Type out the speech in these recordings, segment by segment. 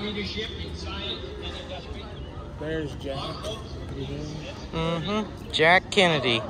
leadership in science and industry. There's Jack. Mm-hmm. Jack Kennedy.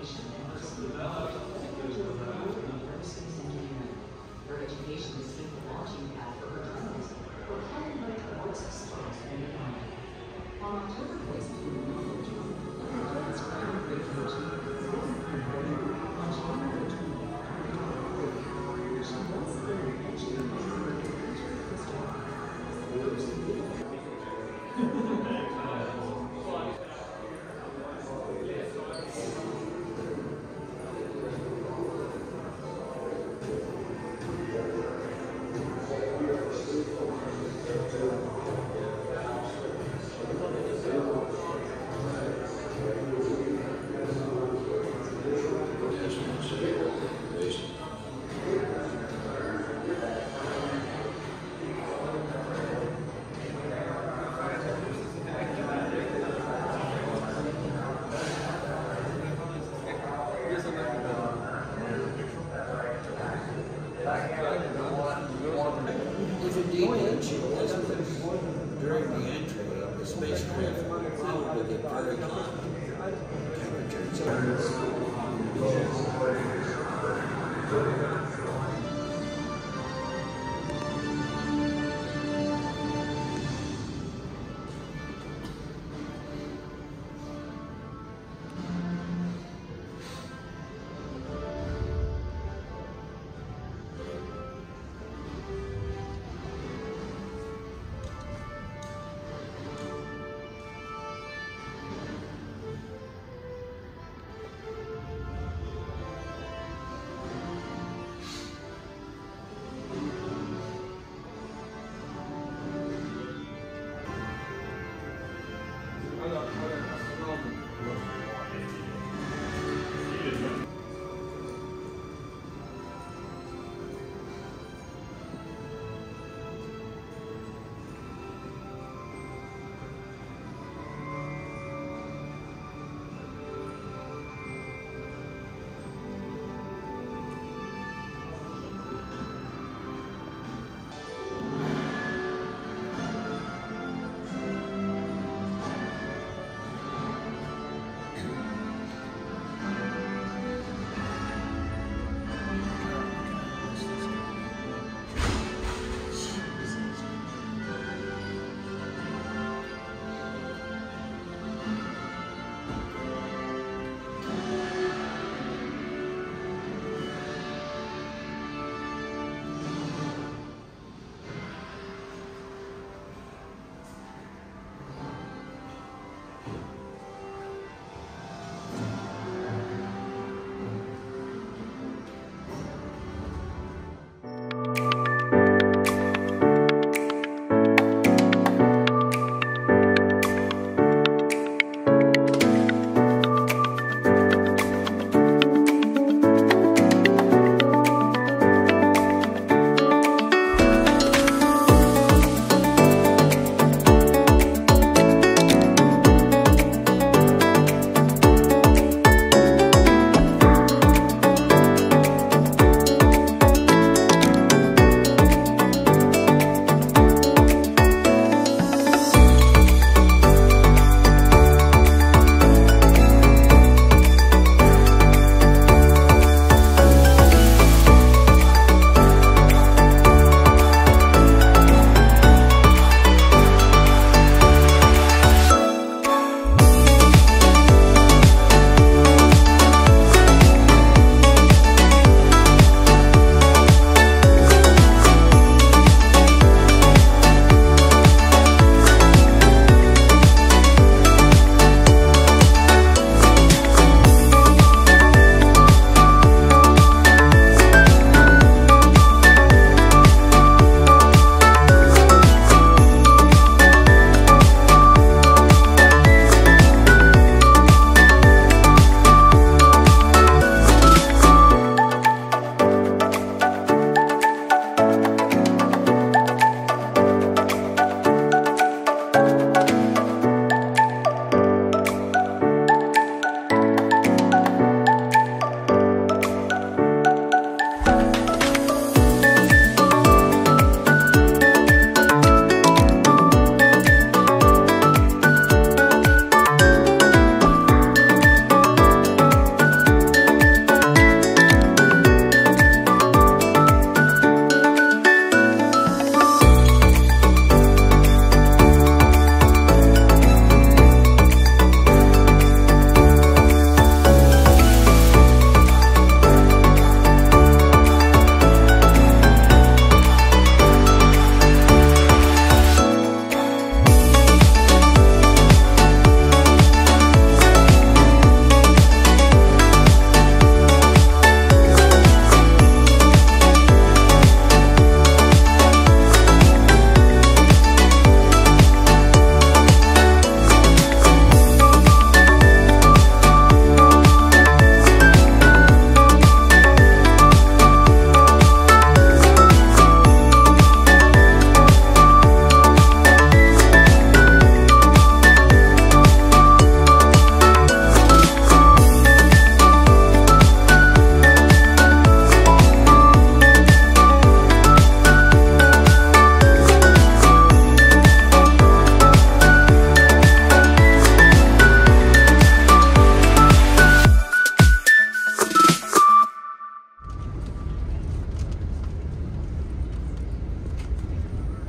information and just develop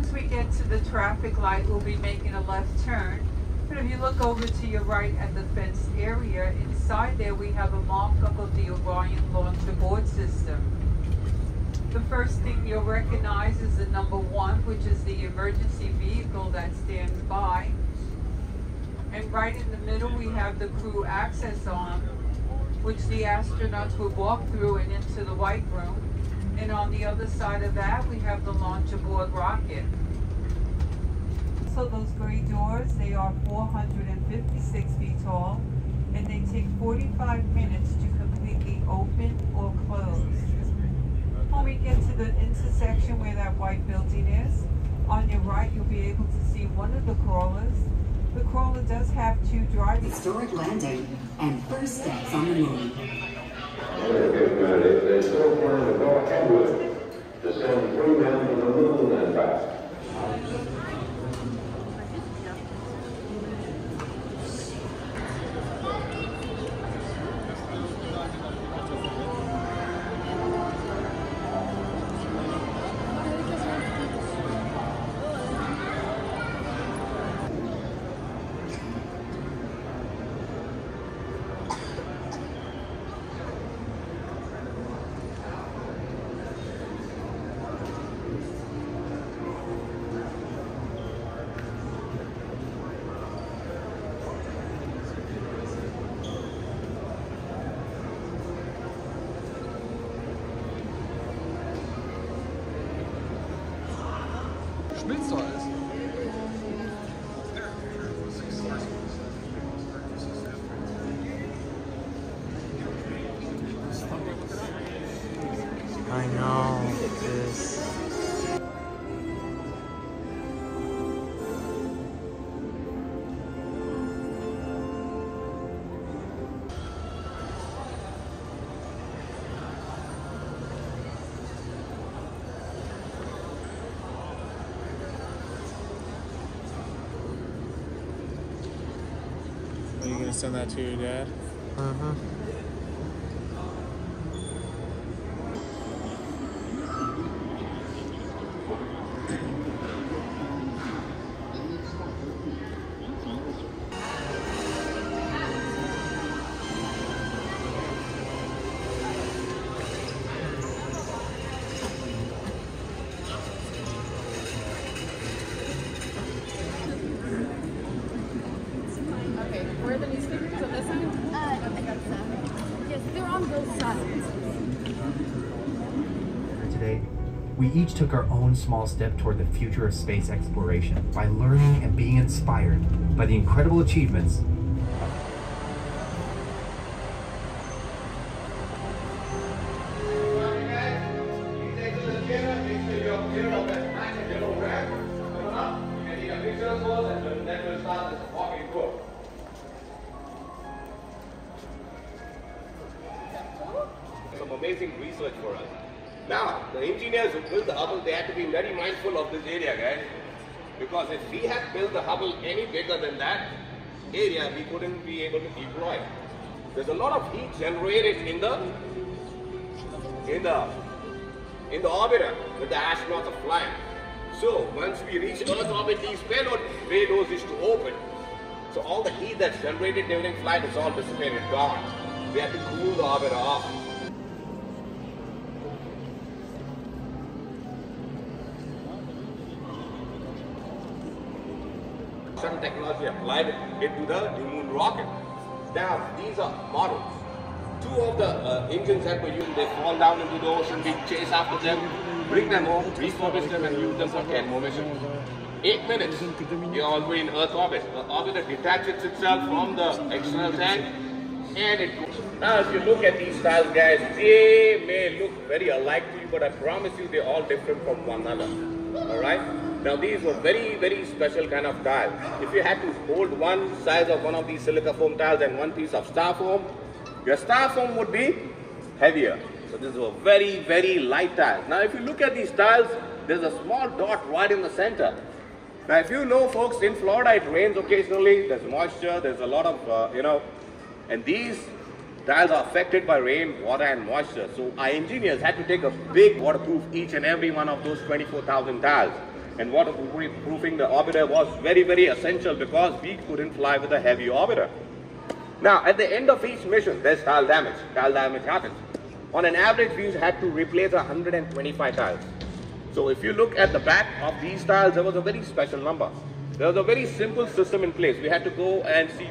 once we get to the traffic light, we'll be making a left turn. But if you look over to your right at the fenced area, inside there we have a mock-up of the Orion launch abort system. The first thing you'll recognize is the number one, which is the emergency vehicle that stands by. And right in the middle, we have the crew access arm, which the astronauts will walk through and into the white room. And on the other side of that, we have the launch abort rocket. So those gray doors, they are 456 feet tall, and they take 45 minutes to completely open or close. When we get to the intersection where that white building is, on your right, you'll be able to see one of the crawlers. The crawler does have two driving. Historic landing and first steps on the moon. They still plan to go ahead with it, to send three men to the moon I know this. Are you gonna send that to your dad? Uh-huh. Today, we each took our own small step toward the future of space exploration by learning and being inspired by the incredible achievements Some amazing research for us. Now, the engineers who built the Hubble, they had to be very mindful of this area, guys. Because if we had built the Hubble any bigger than that area, we couldn't be able to deploy. There's a lot of heat generated in the in the in the orbiter when the astronauts are flying. So once we reach Earth orbit, these payload doors is to open. So all the heat that's generated during flight is all dissipated, gone. We have to cool the orbiter off. Some technology applied into the New Moon rocket. Now, these are models. Two of the uh, engines that were used, they fall down into the ocean, we chase after them, bring them home, refurbish them and use them for 10 more missions. Eight minutes, you're already in Earth orbit. The orbiter detaches itself from the external tank and it goes. Now, if you look at these styles, guys, they may look very alike to you, but I promise you they're all different from one another. Alright? Now, these were very, very special kind of tiles. If you had to hold one size of one of these silica foam tiles and one piece of styrofoam, your styrofoam would be heavier. So, is a very, very light tile. Now, if you look at these tiles, there's a small dot right in the center. Now, if you know, folks, in Florida it rains occasionally. There's moisture. There's a lot of, uh, you know, and these tiles are affected by rain, water, and moisture. So our engineers had to take a big waterproof each and every one of those 24,000 tiles. And waterproofing the orbiter was very, very essential because we couldn't fly with a heavy orbiter. Now, at the end of each mission, there's tile damage. Tile damage happens. On an average, we had to replace 125 tiles. So if you look at the back of these tiles, there was a very special number. There was a very simple system in place. We had to go and see